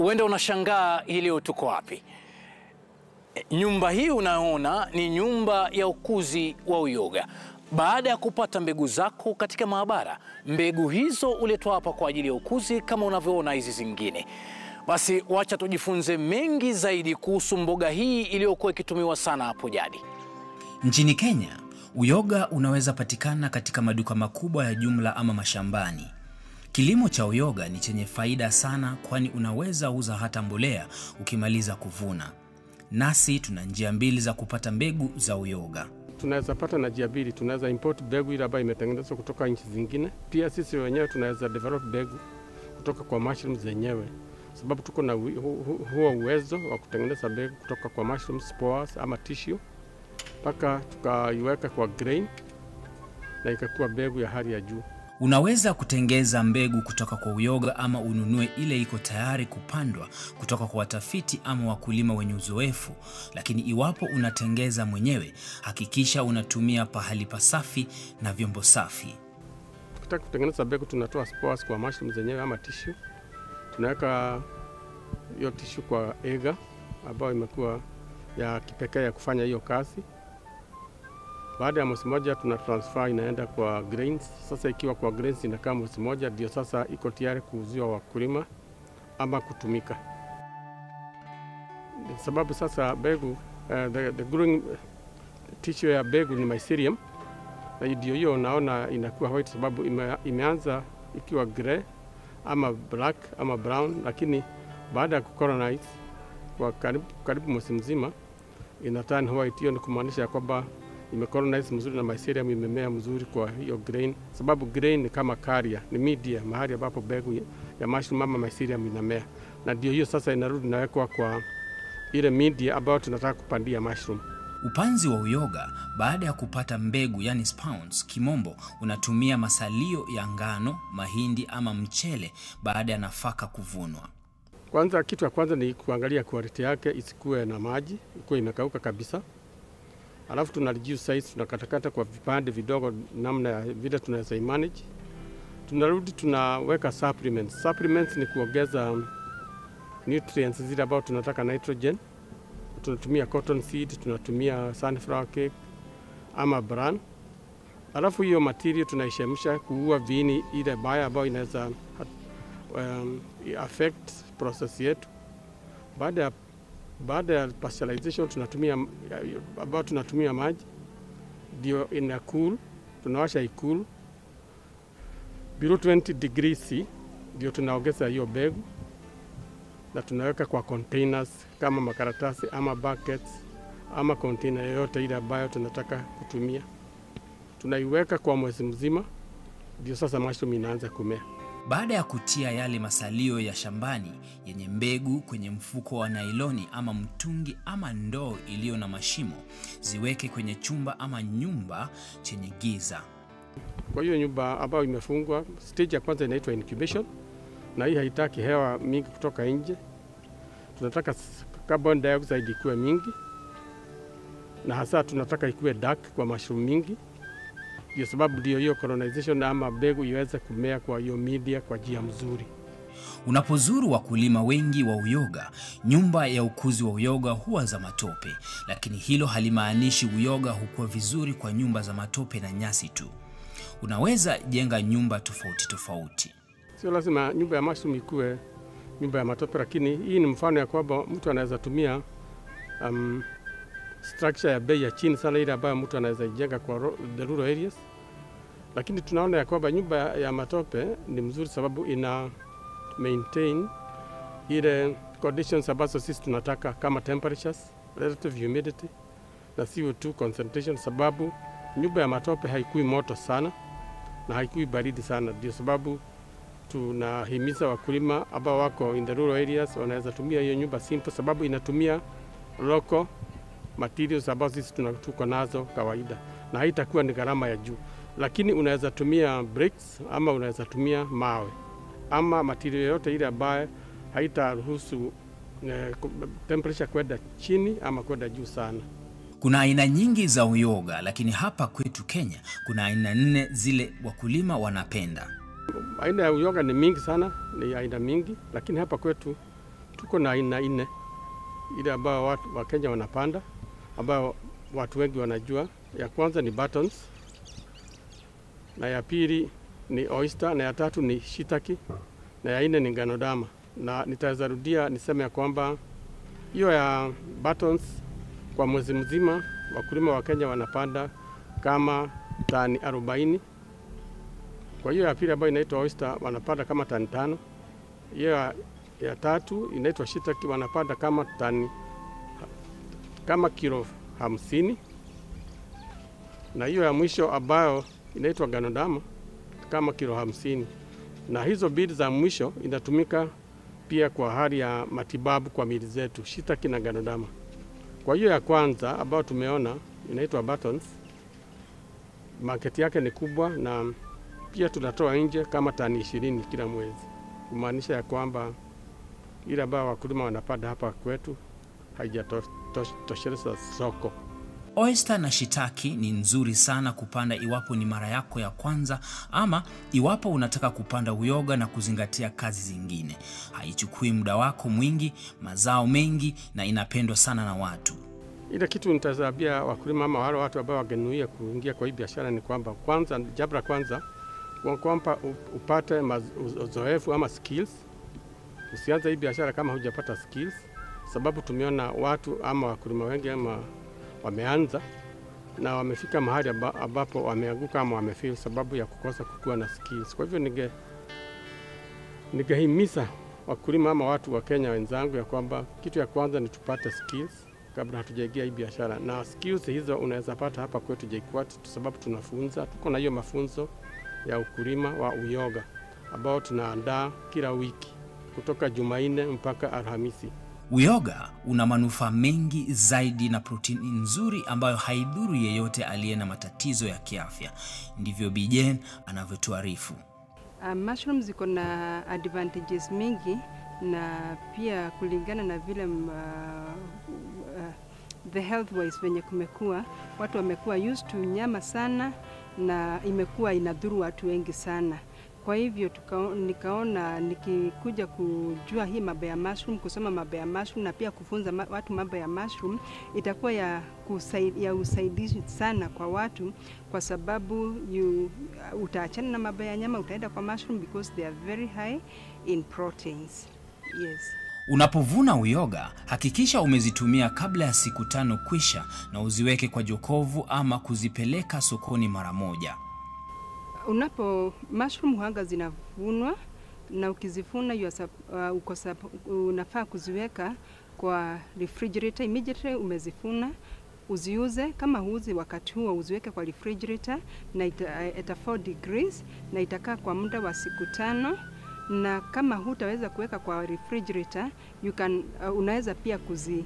Huenda unashangaa hii leo tuko wapi? Nyumba hii unayoona ni nyumba ya ukuzi wa uyoga. Baada ya kupata mbegu zako katika maabara, mbegu hizo uletwa hapa kwa ajili ya ukuzi kama unavyoona hizi zingine. Basi wacha tujifunze mengi zaidi kuhusu mboga hii iliyokuwa ikitumiwa sana hapo jadi. Nchini Kenya, uyoga unaweza patikana katika maduka makubwa ya jumla ama mashambani. Kilimo cha uyoga ni chenye faida sana, kwani unaweza uza hata mbolea ukimaliza kuvuna. Nasi tuna njia mbili za kupata mbegu za uyoga. tunaweza pata na njia mbili. Tunaweza import mbegu ile ambayo imetengenezwa kutoka nchi zingine. Pia sisi wenyewe tunaweza develop mbegu kutoka kwa mushroom zenyewe, sababu tuko na hu- hu- huo uwezo wa kutengeneza mbegu kutoka kwa mushroom spores ama tissue mpaka tukaiweka kwa grain na ikakuwa mbegu ya hali ya juu. Unaweza kutengeza mbegu kutoka kwa uyoga ama ununue ile iko tayari kupandwa kutoka kwa watafiti ama wakulima wenye uzoefu. Lakini iwapo unatengeza mwenyewe, hakikisha unatumia pahali pasafi na vyombo safi. Tukitaka kutengeneza mbegu, tunatoa spores kwa mushroom zenyewe ama tishu, tunaweka hiyo tishu kwa ega ambayo imekuwa ya kipekee ya kufanya hiyo kazi. Baada ya mwezi moja tuna transfer inaenda kwa grains. Sasa ikiwa kwa grains inakaa mwezi moja, ndio sasa iko tayari kuuziwa wakulima ama kutumika. Sababu sasa mbegu uh, the, the growing tissue ya mbegu ni mycelium na ndio hiyo unaona inakuwa white sababu ime, imeanza ikiwa grey ama black ama brown, lakini baada ya kucolonize kwa karibu, karibu mwezi mzima ina turn white. Hiyo ni kumaanisha kwamba imecolonize mzuri na mycelium imemea mzuri kwa hiyo grain, sababu grain ni kama carrier, ni media, mahali ambapo mbegu ya mushroom ama mycelium inamea, na ndio hiyo sasa inarudi inawekwa kwa ile media ambayo tunataka kupandia mushroom. Upanzi wa uyoga baada ya kupata mbegu, yani spawns kimombo, unatumia masalio ya ngano, mahindi ama mchele baada ya nafaka kuvunwa. Kwanza, kitu ya kwanza ni kuangalia quality yake isikuwe na maji, ikuwe imekauka kabisa. Alafu tuna reduce size, tunakatakata kwa vipande vidogo, namna ya vile tunaweza manage. Tunarudi tunaweka supplements. Supplements ni kuongeza nutrients zile ambao tunataka nitrogen. Tunatumia cotton seed, tunatumia sunflower cake ama bran. Alafu hiyo material tunaishemsha kuua viini ile baya ambayo inaweza um, affect process yetu. Baada ya baada ya pasteurization tunatumia ambayo tunatumia maji ndio ina cool, tunawasha ikul below 20 degrees C ndio tunaongeza hiyo begu na tunaweka kwa containers kama makaratasi ama buckets ama container yoyote ile ambayo tunataka kutumia. Tunaiweka kwa mwezi mzima, ndio sasa mushroom inaanza kumea. Baada ya kutia yale masalio ya shambani yenye mbegu kwenye mfuko wa nailoni ama mtungi ama ndoo iliyo na mashimo, ziweke kwenye chumba ama nyumba chenye giza. Kwa hiyo nyumba ambayo imefungwa, stage ya kwanza inaitwa incubation, na hii haitaki hewa mingi kutoka nje. Tunataka carbon dioxide ikuwe mingi, na hasa tunataka ikuwe dark kwa mushroom mingi, ndio sababu ndio hiyo colonization ama mbegu iweze kumea kwa hiyo media kwa njia mzuri. Unapozuru wakulima wengi wa uyoga, nyumba ya ukuzi wa uyoga huwa za matope, lakini hilo halimaanishi uyoga hukua vizuri kwa nyumba za matope na nyasi tu. Unaweza jenga nyumba tofauti tofauti. Sio lazima nyumba ya mushroom ikuwe nyumba ya matope, lakini hii ni mfano ya kwamba mtu anaweza tumia um, structure ya bei ya chini sana, ile ambayo mtu anaweza ijenga kwa the rural areas, lakini tunaona ya kwamba nyumba ya, matope ni mzuri sababu ina maintain ile conditions ambazo sisi tunataka kama temperatures, relative humidity na CO2 concentration, sababu nyumba ya matope haikui moto sana na haikui baridi sana, ndio sababu tunahimiza wakulima ambao wako in the rural areas wanaweza tumia hiyo nyumba simple, sababu inatumia local materials ambazo sisi tuko nazo kawaida, na haitakuwa ni gharama ya juu, lakini unaweza tumia bricks ama unaweza tumia mawe ama material yoyote ile ambayo haitaruhusu eh, temperature kwenda chini ama kwenda juu sana. Kuna aina nyingi za uyoga, lakini hapa kwetu Kenya kuna aina nne zile wakulima wanapenda. Aina ya uyoga ni mingi sana, ni aina mingi, lakini hapa kwetu tuko na aina nne ile ambayo watu wa Kenya wanapanda ambayo watu wengi wanajua. Ya kwanza ni buttons, na ya pili ni oyster, na ya tatu ni shitaki, na ya nne ni ganodama Na nitaweza rudia niseme ya kwamba hiyo ya buttons kwa mwezi mzima wakulima wa Kenya wanapanda kama tani 40. Kwa hiyo ya pili ambayo inaitwa oyster wanapanda kama tani tano. Hiyo ya, ya tatu inaitwa shitaki wanapanda kama tani kama kilo hamsini, na hiyo ya mwisho ambayo inaitwa ganodama kama kilo hamsini. Na hizo bidi za mwisho inatumika pia kwa hali ya matibabu kwa mili zetu, shitaki na ganodama. Kwa hiyo ya kwanza ambayo tumeona inaitwa buttons, market yake ni kubwa na pia tunatoa nje kama tani ishirini kila mwezi, kumaanisha ya kwamba ile ambayo wakulima wanapanda hapa kwetu haijatosheleza soko. Oyster na shitaki ni nzuri sana kupanda iwapo ni mara yako ya kwanza ama iwapo unataka kupanda uyoga na kuzingatia kazi zingine. Haichukui muda wako mwingi, mazao mengi na inapendwa sana na watu. Ile kitu nitazaambia wakulima ama wale watu ambao wagenuia kuingia kwa hii biashara ni kwamba kwanza, jambo la kwanza kwa kwamba upate uzoefu ama skills. Usianze hii biashara kama hujapata skills, sababu tumeona watu ama wakulima wengi ama wameanza na wamefika mahali ambapo wameanguka ama wamefeel sababu ya kukosa kukua na skills. Kwa hivyo nige ningehimiza wakulima ama watu wa Kenya wenzangu ya kwamba kitu ya kwanza ni tupate skills kabla hatujaingia hii biashara, na skills hizo unaweza pata hapa kwetu JKUAT sababu tunafunza, tuko na hiyo mafunzo ya ukulima wa uyoga ambao tunaandaa kila wiki kutoka Jumanne mpaka Alhamisi. Uyoga una manufaa mengi zaidi na protini nzuri ambayo haidhuru yeyote aliye na matatizo ya kiafya. Ndivyo Bijen anavyotuarifu. Uh, ziko na advantages mingi na pia kulingana na vile uh, uh, the health wise venye kumekuwa watu wamekuwa used to nyama sana na imekuwa inadhuru watu wengi sana. Kwa hivyo tuka, nikaona nikikuja kujua hii mambo ya mushroom, kusoma mambo ya mushroom na pia kufunza ma, watu mambo ya mushroom itakuwa ya, kusaid, ya usaidizi sana kwa watu, kwa sababu you, utaachana na mambo ya nyama, utaenda kwa mushroom because they are very high in proteins. Yes. Unapovuna uyoga, hakikisha umezitumia kabla ya siku tano kwisha na uziweke kwa jokovu ama kuzipeleka sokoni mara moja. Unapo mushroom huanga zinavunwa na ukizifuna you uh, unafaa kuziweka kwa refrigerator. Immediately umezifuna uziuze. Kama huuzi wakati huo, uziweke kwa refrigerator na ita, at 4 degrees na itakaa kwa muda wa siku tano. Na kama hutaweza kuweka kwa refrigerator you can, uh, unaweza pia kuzi,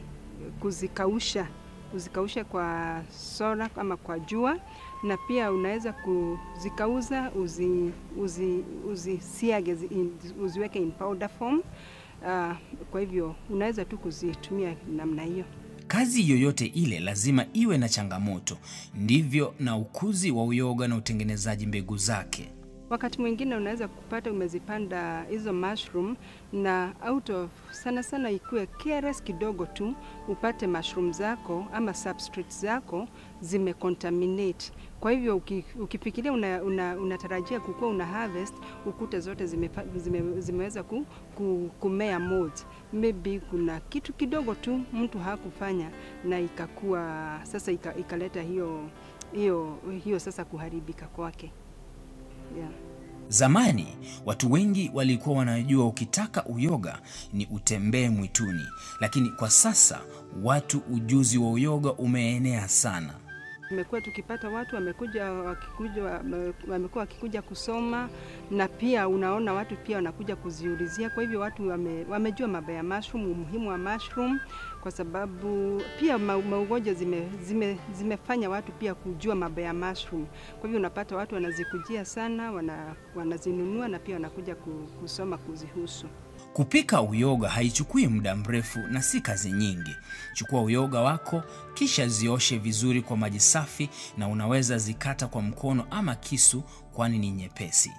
kuzikausha uzikaushe kwa sola ama kwa jua, na pia unaweza kuzikauza uzi, uzi, uziweke in powder form. Uh, kwa hivyo unaweza tu kuzitumia namna hiyo. Kazi yoyote ile lazima iwe na changamoto, ndivyo na ukuzi wa uyoga na utengenezaji mbegu zake. Wakati mwingine unaweza kupata umezipanda hizo mushroom na out of sana sana ikuwe careless kidogo tu, upate mushroom zako ama substrate zako zimecontaminate. Kwa hivyo uki, ukifikiria una, una, unatarajia kukuwa una harvest ukute zote zime, zime, zimeweza ku, ku, kumea mold. Maybe kuna kitu kidogo tu mtu hakufanya na ikakuwa sasa ikaleta ika, hiyo, hiyo, hiyo sasa kuharibika kwake Zamani watu wengi walikuwa wanajua ukitaka uyoga ni utembee mwituni, lakini kwa sasa watu ujuzi wa uyoga umeenea sana. Tumekuwa tukipata watu wamekuja wakikuja wamekuwa wakikuja kusoma na pia unaona watu pia wanakuja kuziulizia. Kwa hivyo watu wame, wamejua mambo ya mushroom, umuhimu wa mushroom, kwa sababu pia ma- maugonjwa zime, zime, zimefanya watu pia kujua mambo ya mushroom. Kwa hivyo unapata watu wanazikujia sana, wana, wanazinunua na pia wanakuja kusoma kuzihusu. Kupika uyoga haichukui muda mrefu na si kazi nyingi. Chukua uyoga wako kisha zioshe vizuri kwa maji safi, na unaweza zikata kwa mkono ama kisu, kwani ni nyepesi.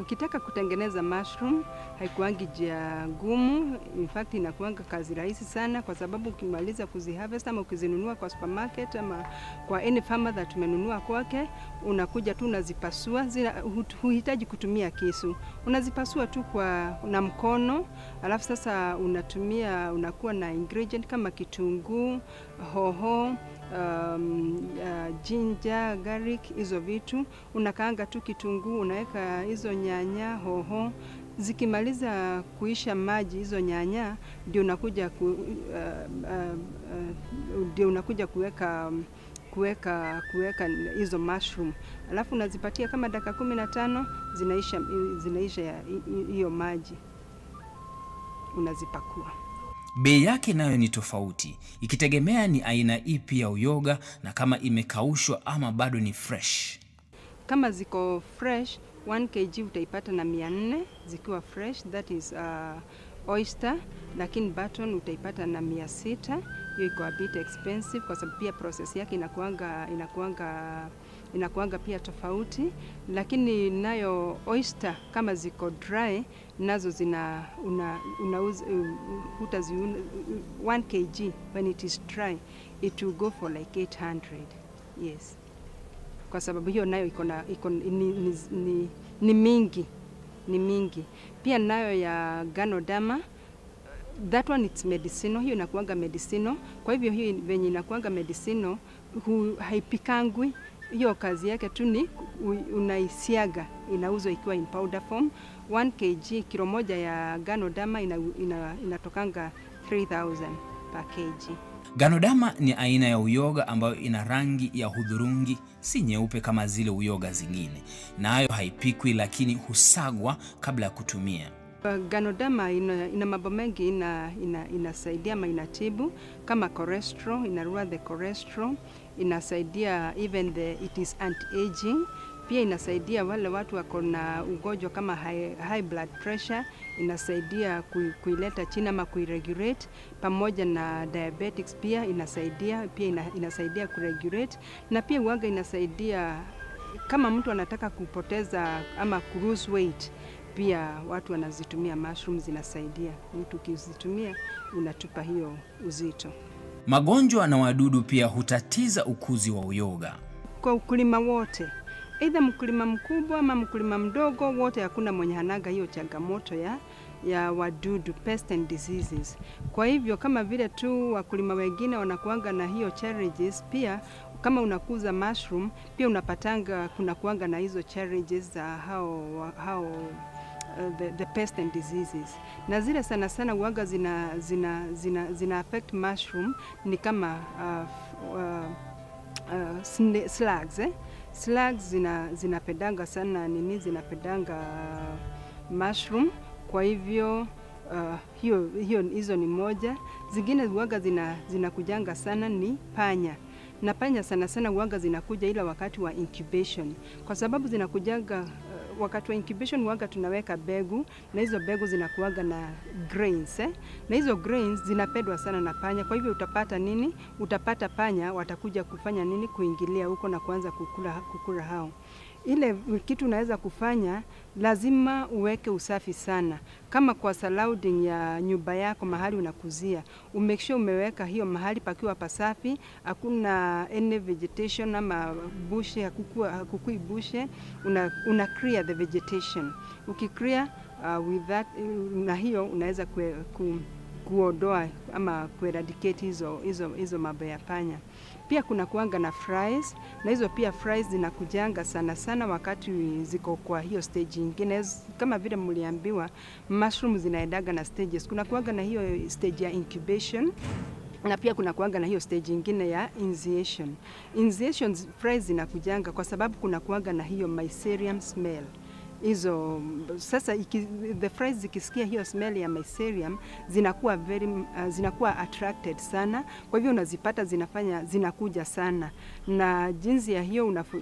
Ukitaka kutengeneza mushroom haikuangi jia ngumu. In fact inakuanga kazi rahisi sana, kwa sababu ukimaliza kuziharvest ama ukizinunua kwa supermarket ama kwa any farmer that umenunua kwake, unakuja tu unazipasua, huhitaji kutumia kisu, unazipasua tu kwa na mkono, alafu sasa unatumia unakuwa na ingredient kama kitunguu, hoho um, uh, ginger, garlic, hizo vitu. Unakaanga tu kitunguu, unaweka hizo nyanya, hoho. Zikimaliza kuisha maji hizo nyanya, ndio unakuja ku, uh, uh, uh, ndio unakuja kuweka kuweka kuweka hizo mushroom, alafu unazipatia kama dakika kumi na tano zinaisha zinaisha hiyo maji, unazipakua. Bei yake nayo ni tofauti, ikitegemea ni aina ipi ya uyoga na kama imekaushwa ama bado ni fresh. Kama ziko fresh 1 kg utaipata na mia nne zikiwa fresh, that is uh, oyster, lakini button utaipata na mia sita. Hiyo iko a bit expensive kwa sababu pia process yake inakuanga inakuanga inakuanga pia tofauti, lakini nayo oyster kama ziko dry nazo zina una, una, uh, utazi, uh, 1 kg when it is dry it will go for like 800 yes. Kwa sababu hiyo nayo iko na iko ni, ni, ni, ni mingi ni mingi. Pia nayo ya Ganoderma that one it's medicinal, hiyo inakuanga medicinal. Kwa hivyo hiyo venye inakuanga medicinal haipikangwi hiyo kazi yake tu ni unaisiaga, inauzwa ikiwa in powder form. 1 kg kilo moja ya Ganoderma ina, ina, inatokanga 3000 per kg. Ganodama ni aina ya uyoga ambayo ina rangi ya hudhurungi, si nyeupe kama zile uyoga zingine, nayo na haipikwi lakini husagwa kabla ya kutumia. Ganodama Ganoderma ina, ina mambo mengi ina, ina, inasaidia ama inatibu kama cholesterol, inarua the cholesterol, inasaidia even the, it is anti-aging. Pia inasaidia wale watu wako na ugonjwa kama high, high blood pressure, inasaidia kuileta chini ama kuiregulate, pamoja na diabetics pia inasaidia pia ina, inasaidia kuregulate na pia uwaga inasaidia kama mtu anataka kupoteza ama ku lose weight pia watu wanazitumia mushrooms, zinasaidia mtu ukizitumia unatupa hiyo uzito. Magonjwa na wadudu pia hutatiza ukuzi wa uyoga. Kwa ukulima wote, aidha mkulima mkubwa ama mkulima mdogo, wote hakuna mwenye hanaga hiyo changamoto ya ya wadudu pest and diseases. Kwa hivyo kama vile tu wakulima wengine wanakuanga na hiyo challenges, pia kama unakuza mushroom pia unapatanga kuna kuanga na hizo challenges za hao hao the, the pest and diseases na zile sana sana uwaga zina, zina, zina, zina affect mushroom ni kama uh, uh, uh, slugs eh? Slugs zina zinapendanga sana nini, zinapendanga uh, mushroom. Kwa hivyo uh, hiyo hiyo hizo ni moja. Zingine uwaga zina zinakujanga sana ni panya na panya sana sana uwaga zinakuja ila wakati wa incubation, kwa sababu zinakujanga uh, wakati wa incubation waga tunaweka begu na hizo begu zinakuaga na grains eh? na hizo grains zinapendwa sana na panya. Kwa hivyo utapata nini? Utapata panya watakuja kufanya nini? Kuingilia huko na kuanza kukula, kukula hao ile kitu unaweza kufanya, lazima uweke usafi sana. Kama kwa surrounding ya nyumba yako, mahali unakuzia, umake sure umeweka hiyo mahali pakiwa pasafi, hakuna any vegetation ama bushe, hakukui bushe, una, una clear the vegetation. Ukiclear uh, with that, na hiyo unaweza ku, ku, kuondoa ama kueradicate hizo, hizo, hizo mambo ya panya. Pia kuna kuanga na fries na hizo pia fries zinakujanga sana sana wakati ziko kwa hiyo stage nyingine, kama vile mliambiwa mushroom zinaendaga na stages. Kuna kuanga na hiyo stage ya incubation na pia kuna kuanga na hiyo stage nyingine ya initiation. Initiation fries zinakujanga kwa sababu kuna kuanga na hiyo mycelium smell hizo sasa iki, the flies zikisikia hiyo smell ya mycelium zinakuwa very uh, zinakuwa attracted sana, kwa hivyo unazipata zinafanya zinakuja sana, na jinsi ya hiyo unafu,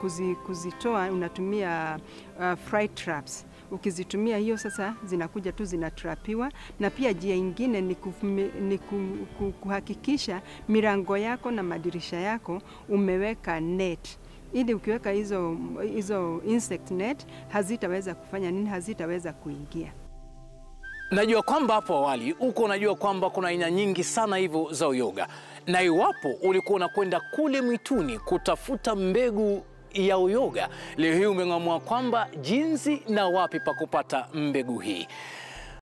kuzi, kuzitoa unatumia uh, fly traps. Ukizitumia hiyo sasa zinakuja tu zinatrapiwa, na pia njia ingine ni, kufumi, ni ku, ku, kuhakikisha milango yako na madirisha yako umeweka net ili ukiweka hizo hizo insect net hazitaweza kufanya nini, hazitaweza kuingia. Najua kwamba hapo awali huko unajua kwamba kuna aina nyingi sana hivyo za uyoga, na iwapo ulikuwa unakwenda kule mwituni kutafuta mbegu ya uyoga, leo hii umeng'amua kwamba jinsi na wapi pa kupata mbegu hii.